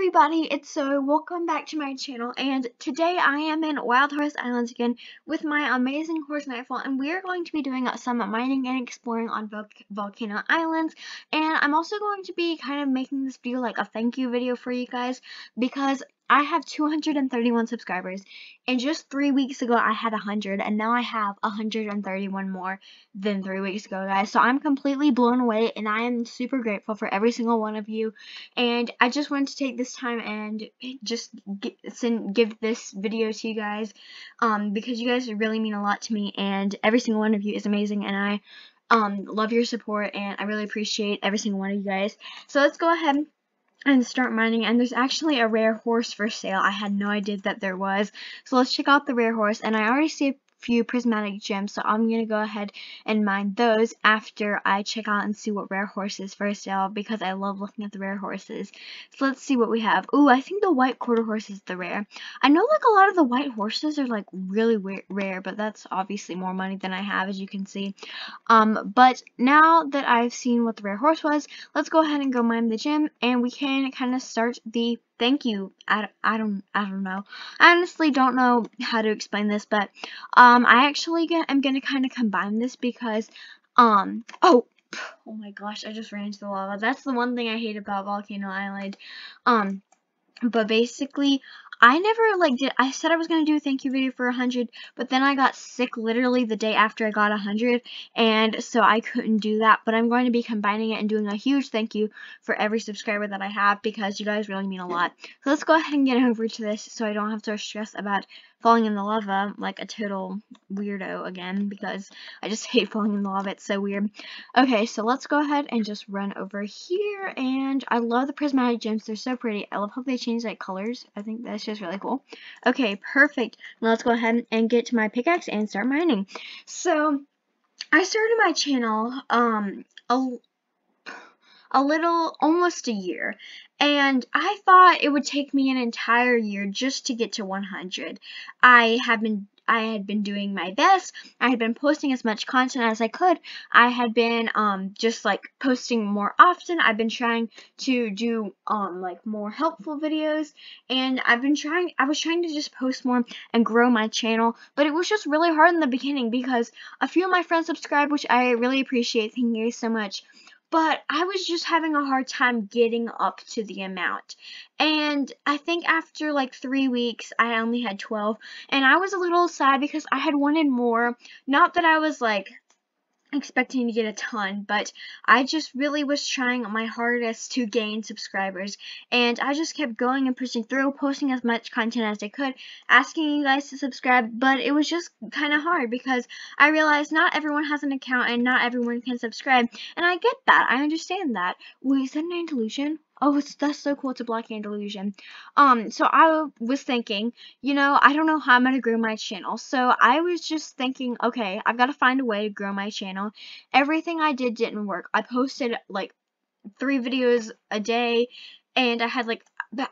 everybody, it's Zoe. Welcome back to my channel, and today I am in Wild Horse Islands again with my amazing horse Nightfall, and we are going to be doing some mining and exploring on Volcano Islands, and I'm also going to be kind of making this video like a thank you video for you guys, because I have 231 subscribers, and just three weeks ago I had 100, and now I have 131 more than three weeks ago, guys. So I'm completely blown away, and I am super grateful for every single one of you. And I just wanted to take this time and just get, send, give this video to you guys, um, because you guys really mean a lot to me, and every single one of you is amazing, and I um, love your support, and I really appreciate every single one of you guys. So let's go ahead and start mining and there's actually a rare horse for sale. I had no idea that there was. So let's check out the rare horse and I already see few prismatic gems, so I'm going to go ahead and mine those after I check out and see what rare horses for sale because I love looking at the rare horses. So let's see what we have. Ooh, I think the white quarter horse is the rare. I know like a lot of the white horses are like really rare, but that's obviously more money than I have as you can see. Um, but now that I've seen what the rare horse was, let's go ahead and go mine the gem and we can kind of start the thank you. I, I don't I don't know. I honestly don't know how to explain this, but um I actually am going to kind of combine this because um oh oh my gosh, I just ran into the lava. That's the one thing I hate about Volcano Island. Um but basically I never like did I said I was gonna do a thank you video for a hundred, but then I got sick literally the day after I got a hundred, and so I couldn't do that. But I'm going to be combining it and doing a huge thank you for every subscriber that I have because you guys really mean a lot. So let's go ahead and get over to this so I don't have to stress about falling in the lava like a total weirdo again because I just hate falling in the lava. It's so weird. Okay, so let's go ahead and just run over here. And I love the prismatic gems. They're so pretty. I love how they change like colors. I think that's just really cool. Okay, perfect. Now let's go ahead and get to my pickaxe and start mining. So I started my channel um a a little, almost a year. And I thought it would take me an entire year just to get to 100. I have been I had been doing my best. I had been posting as much content as I could. I had been um, just like posting more often. I've been trying to do um, like more helpful videos and I've been trying I was trying to just post more and grow my channel, but it was just really hard in the beginning because a few of my friends subscribed, which I really appreciate. Thank you so much but I was just having a hard time getting up to the amount. And I think after like three weeks, I only had 12. And I was a little sad because I had wanted more. Not that I was like expecting to get a ton, but I just really was trying my hardest to gain subscribers, and I just kept going and pushing through, posting as much content as I could, asking you guys to subscribe, but it was just kind of hard because I realized not everyone has an account and not everyone can subscribe, and I get that, I understand that. Wait, is that an Andalusian? Oh, it's, that's so cool. It's a black Andalusian. Um, so I was thinking, you know, I don't know how I'm going to grow my channel. So I was just thinking, okay, I've got to find a way to grow my channel. Everything I did didn't work. I posted like three videos a day and I had like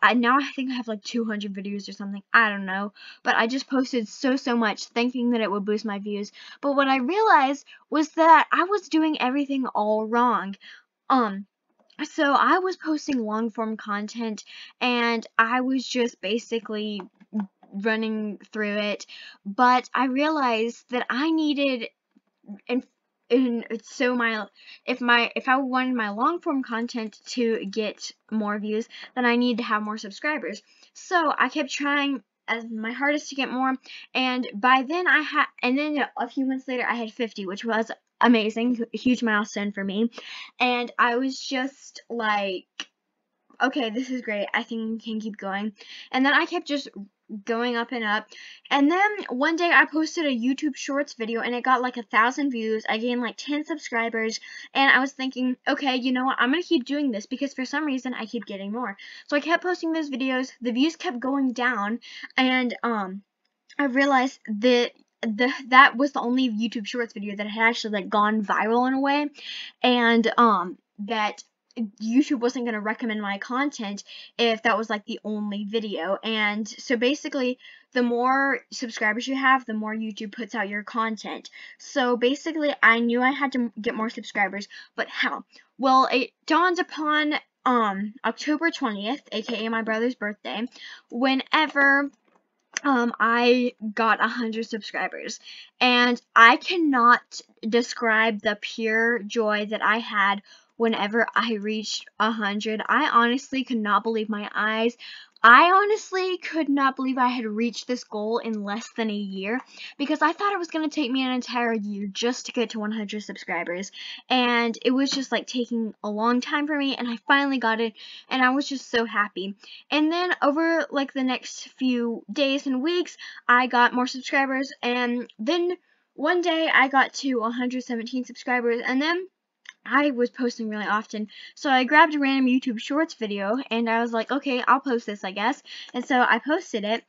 I, now I think I have like 200 videos or something. I don't know. But I just posted so, so much thinking that it would boost my views. But what I realized was that I was doing everything all wrong. Um, so I was posting long form content and I was just basically running through it but I realized that I needed and and so my if my if I wanted my long form content to get more views then I need to have more subscribers. So I kept trying as my hardest to get more and by then I had and then a few months later I had 50 which was amazing, huge milestone for me. And I was just like, okay, this is great. I think we can keep going. And then I kept just going up and up. And then one day I posted a YouTube Shorts video and it got like a thousand views. I gained like 10 subscribers. And I was thinking, okay, you know what? I'm going to keep doing this because for some reason I keep getting more. So I kept posting those videos. The views kept going down. And, um, I realized that the that was the only YouTube Shorts video that had actually like gone viral in a way, and um that YouTube wasn't going to recommend my content if that was like the only video. And so basically, the more subscribers you have, the more YouTube puts out your content. So basically, I knew I had to get more subscribers, but how? Well, it dawned upon um October 20th, aka my brother's birthday, whenever um I got a hundred subscribers and I cannot describe the pure joy that I had whenever I reached a hundred. I honestly could not believe my eyes. I honestly could not believe I had reached this goal in less than a year because I thought it was going to take me an entire year just to get to 100 subscribers and it was just like taking a long time for me and I finally got it and I was just so happy. And then over like the next few days and weeks I got more subscribers and then one day I got to 117 subscribers and then I was posting really often. So I grabbed a random YouTube Shorts video and I was like, okay, I'll post this, I guess. And so I posted it.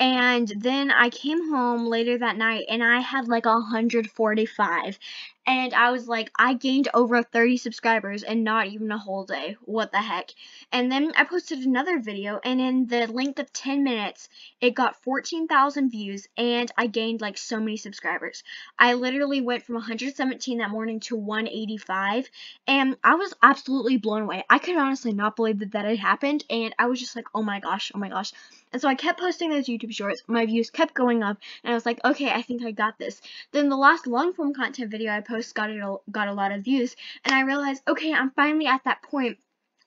And then I came home later that night and I had like 145 and I was like, I gained over 30 subscribers and not even a whole day. What the heck? And then I posted another video, and in the length of 10 minutes, it got 14,000 views, and I gained like so many subscribers. I literally went from 117 that morning to 185, and I was absolutely blown away. I could honestly not believe that that had happened, and I was just like, oh my gosh, oh my gosh. And so I kept posting those YouTube shorts. My views kept going up, and I was like, okay, I think I got this. Then the last long form content video I posted got, it got a lot of views, and I realized, okay, I'm finally at that point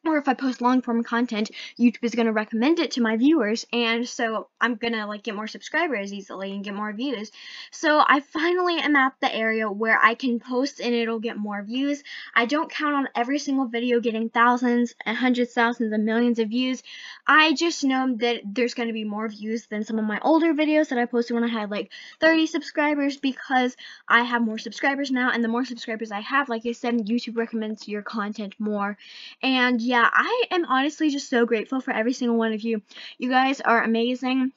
or if I post long form content, YouTube is going to recommend it to my viewers, and so I'm going to like get more subscribers easily and get more views. So I finally am at the area where I can post and it'll get more views. I don't count on every single video getting thousands and hundreds, thousands, and millions of views. I just know that there's going to be more views than some of my older videos that I posted when I had like 30 subscribers because I have more subscribers now, and the more subscribers I have, like I said, YouTube recommends your content more. And yeah, yeah, I am honestly just so grateful for every single one of you. You guys are amazing.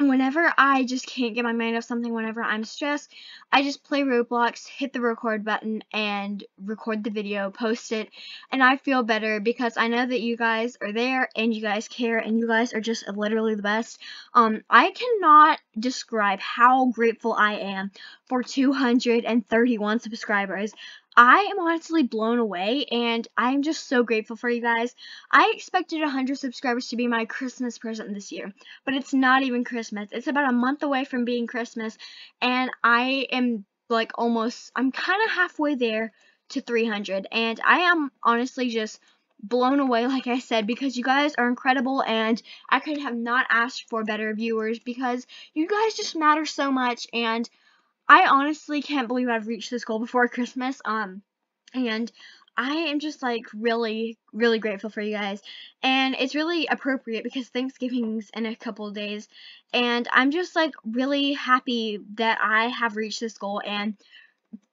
Whenever I just can't get my mind off something, whenever I'm stressed, I just play Roblox, hit the record button, and record the video, post it, and I feel better because I know that you guys are there and you guys care and you guys are just literally the best. Um, I cannot describe how grateful I am for 231 subscribers. I am honestly blown away and I'm just so grateful for you guys. I expected 100 subscribers to be my Christmas present this year, but it's not even Christmas. It's about a month away from being Christmas and I am like almost, I'm kind of halfway there to 300 and I am honestly just blown away like I said because you guys are incredible and I could have not asked for better viewers because you guys just matter so much and I honestly can't believe I've reached this goal before Christmas. Um, and I am just like really, really grateful for you guys. And it's really appropriate because Thanksgiving's in a couple days. And I'm just like really happy that I have reached this goal and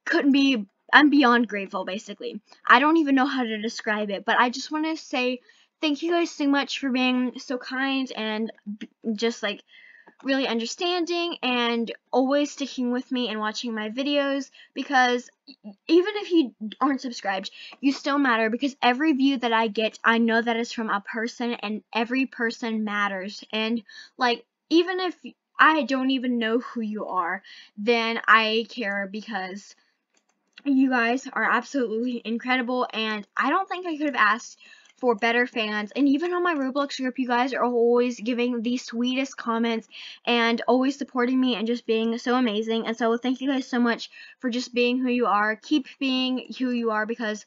couldn't be, I'm beyond grateful basically. I don't even know how to describe it, but I just want to say thank you guys so much for being so kind and just like really understanding and always sticking with me and watching my videos because even if you aren't subscribed, you still matter because every view that I get, I know that is from a person and every person matters. And like, even if I don't even know who you are, then I care because you guys are absolutely incredible and I don't think I could have asked for better fans. And even on my Roblox group, you guys are always giving the sweetest comments and always supporting me and just being so amazing. And so thank you guys so much for just being who you are. Keep being who you are because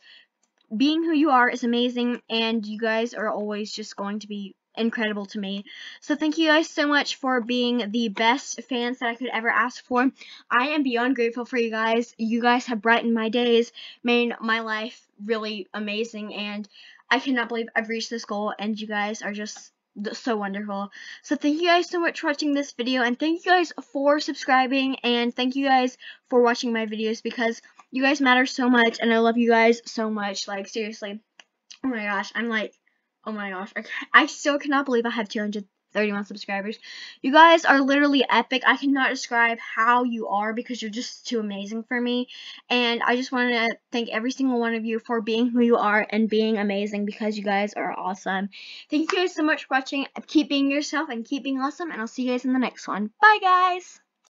being who you are is amazing and you guys are always just going to be incredible to me. So thank you guys so much for being the best fans that I could ever ask for. I am beyond grateful for you guys. You guys have brightened my days, made my life really amazing, and I cannot believe I've reached this goal and you guys are just so wonderful. So thank you guys so much for watching this video and thank you guys for subscribing and thank you guys for watching my videos because you guys matter so much and I love you guys so much. Like seriously. Oh my gosh. I'm like, oh my gosh. I, I still cannot believe I have 200 31 subscribers. You guys are literally epic. I cannot describe how you are because you're just too amazing for me. And I just want to thank every single one of you for being who you are and being amazing because you guys are awesome. Thank you guys so much for watching. Keep being yourself and keep being awesome. And I'll see you guys in the next one. Bye, guys.